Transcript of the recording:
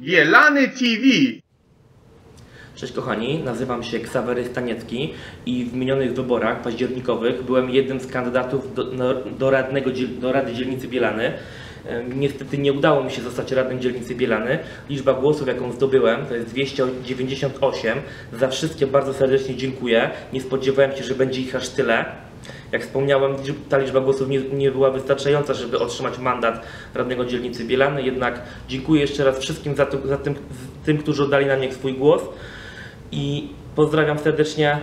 Bielany TV. Cześć kochani, nazywam się Ksawery Staniecki i w minionych wyborach październikowych byłem jednym z kandydatów do, no, do, radnego, do Rady Dzielnicy Bielany. Niestety nie udało mi się zostać radnym dzielnicy Bielany. Liczba głosów, jaką zdobyłem, to jest 298. Za wszystkie bardzo serdecznie dziękuję. Nie spodziewałem się, że będzie ich aż tyle. Jak wspomniałem, ta liczba głosów nie, nie była wystarczająca, żeby otrzymać mandat radnego dzielnicy Bielany, jednak dziękuję jeszcze raz wszystkim za, za tym, tym, którzy oddali na mnie swój głos i pozdrawiam serdecznie